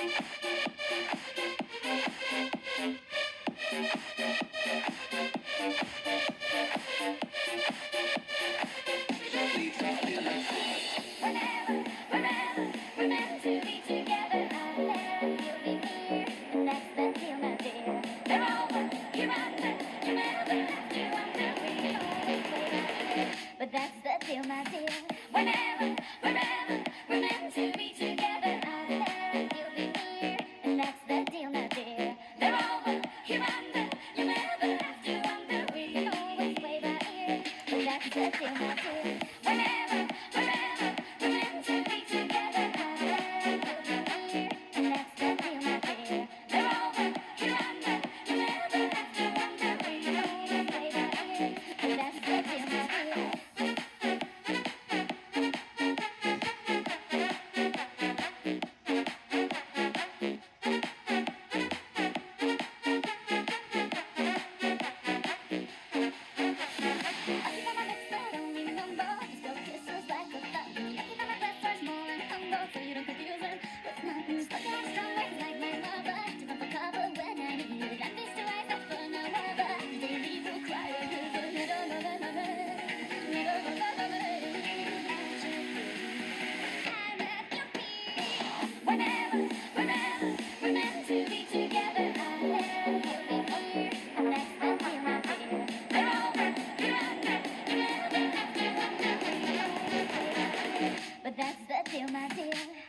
Thank you. Terra. that's the deal, my dear.